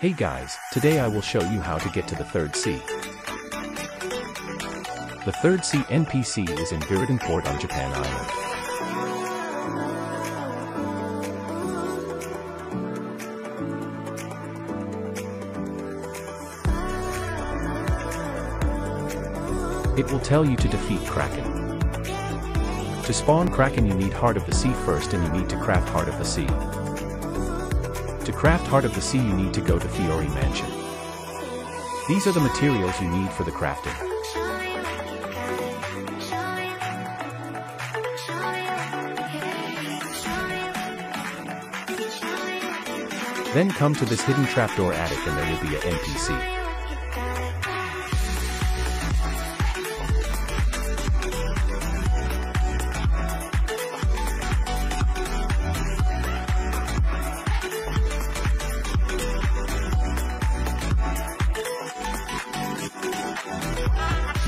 Hey guys, today I will show you how to get to the third sea. The third sea NPC is in Viridian Port on Japan Island. It will tell you to defeat Kraken. To spawn Kraken you need Heart of the Sea first and you need to craft Heart of the Sea. To craft Heart of the Sea you need to go to Fiori Mansion. These are the materials you need for the crafting. Then come to this hidden trapdoor attic and there will be a NPC.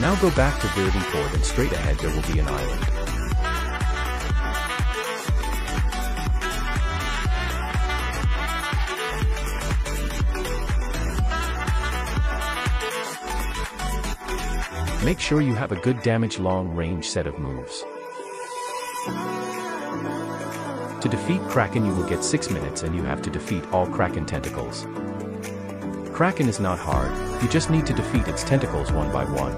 Now go back to Port and straight ahead there will be an island. Make sure you have a good damage long range set of moves. To defeat Kraken you will get 6 minutes and you have to defeat all Kraken tentacles. Kraken is not hard, you just need to defeat its tentacles one by one.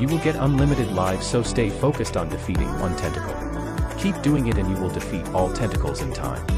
You will get unlimited lives so stay focused on defeating one tentacle. Keep doing it and you will defeat all tentacles in time.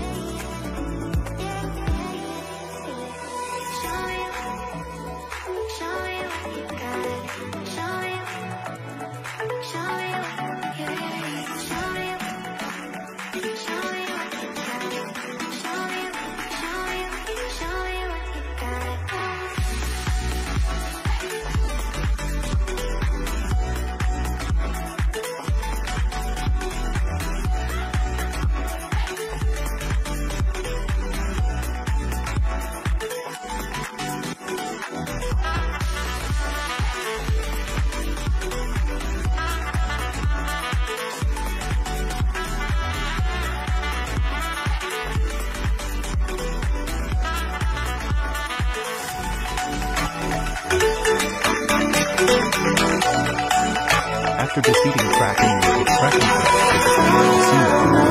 After defeating Kraken Kraken